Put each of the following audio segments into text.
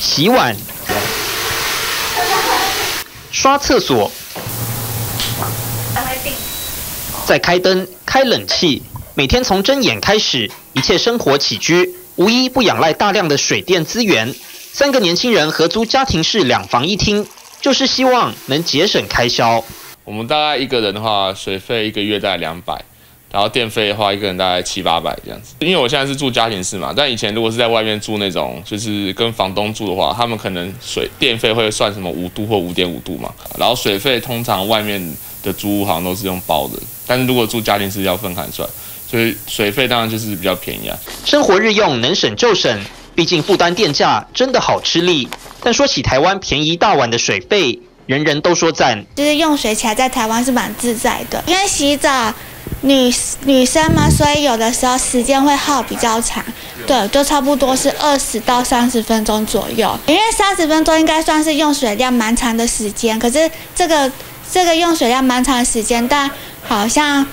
洗碗、刷厕所，再开灯、开冷气，每天从睁眼开始，一切生活起居无一不仰赖大量的水电资源。三个年轻人合租家庭式两房一厅，就是希望能节省开销。我们大概一个人的话，水费一个月大概两百。然后电费的话，一个人大概七八百这样子。因为我现在是住家庭式嘛，但以前如果是在外面住那种，就是跟房东住的话，他们可能水电费会算什么五度或五点五度嘛。然后水费通常外面的租屋好像都是用包的，但是如果住家庭式要分开算，所以水费当然就是比较便宜啊。生活日用能省就省，毕竟负担电价真的好吃力。但说起台湾便宜大碗的水费，人人都说赞。就是用水起来在台湾是蛮自在的，因为洗澡。女女生嘛，所以有的时候时间会耗比较长，对，就差不多是二十到三十分钟左右。因为三十分钟应该算是用水量蛮长的时间，可是这个这个用水量蛮长时间，但好像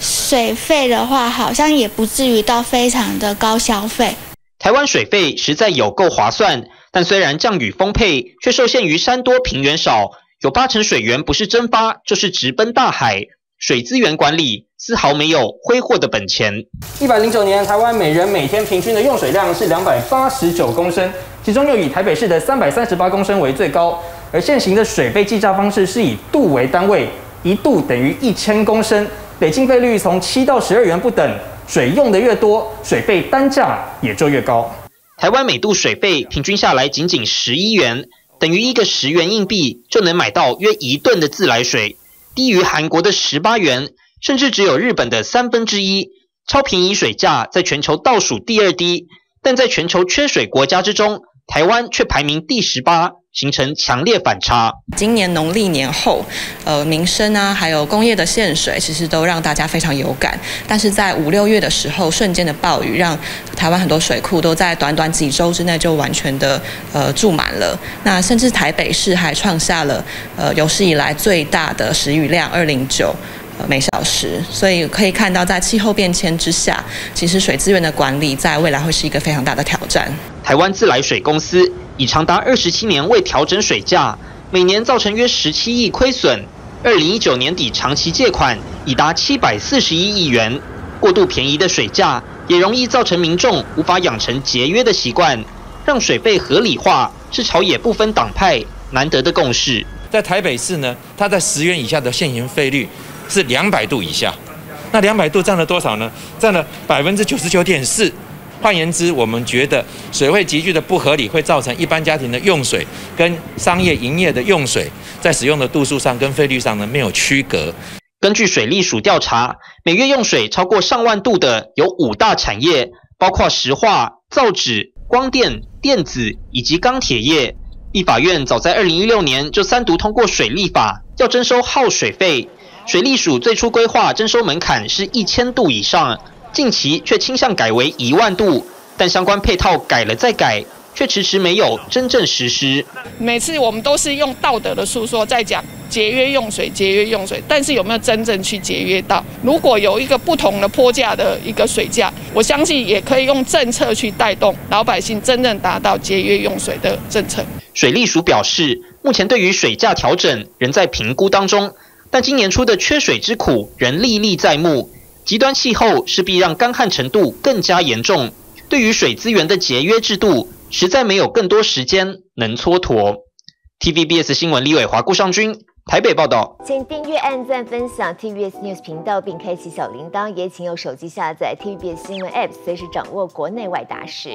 水费的话，好像也不至于到非常的高消费。台湾水费实在有够划算，但虽然降雨丰沛，却受限于山多平原少，有八成水源不是蒸发，就是直奔大海。水资源管理丝毫没有挥霍的本钱。一百零九年，台湾每人每天平均的用水量是两百八十九公升，其中又以台北市的三百三十八公升为最高。而现行的水费计价方式是以度为单位，一度等于一千公升，累进费率从七到十二元不等。水用的越多，水费单价也就越高。台湾每度水费平均下来仅仅十一元，等于一个十元硬币就能买到约一吨的自来水。低于韩国的十八元，甚至只有日本的三分之一，超便宜水价在全球倒数第二低。但在全球缺水国家之中，台湾却排名第十八，形成强烈反差。今年农历年后，呃，民生啊，还有工业的限水，其实都让大家非常有感。但是在五六月的时候，瞬间的暴雨让台湾很多水库都在短短几周之内就完全的呃注满了。那甚至台北市还创下了呃有史以来最大的时雨量二零九。每小时，所以可以看到，在气候变迁之下，其实水资源的管理在未来会是一个非常大的挑战。台湾自来水公司已长达二十七年未调整水价，每年造成约十七亿亏损。二零一九年底长期借款已达七百四十一亿元。过度便宜的水价也容易造成民众无法养成节约的习惯，让水费合理化是朝野不分党派难得的共识。在台北市呢，它在十元以下的现行费率。是两百度以下，那两百度占了多少呢？占了百分之九十九点四。换言之，我们觉得水位急剧的不合理，会造成一般家庭的用水跟商业营业的用水在使用的度数上跟费率上呢没有区隔。根据水利署调查，每月用水超过上万度的有五大产业，包括石化、造纸、光电、电子以及钢铁业。立法院早在二零一六年就三读通过水利法，要征收耗水费。水利署最初规划征收门槛是一千度以上，近期却倾向改为一万度，但相关配套改了再改，却迟迟没有真正实施。每次我们都是用道德的诉说在讲节约用水、节约用水，但是有没有真正去节约到？如果有一个不同的坡价的一个水价，我相信也可以用政策去带动老百姓真正达到节约用水的政策。水利署表示，目前对于水价调整仍在评估当中。但今年初的缺水之苦仍历历在目，极端气候势必让干旱程度更加严重。对于水资源的节约制度，实在没有更多时间能蹉跎。TVBS 新闻李伟华、顾尚君台北报道。请订阅、按赞、分享 TVBS News 频道，并开启小铃铛，也请用手机下载 TVBS 新闻 App，随时掌握国内外大事。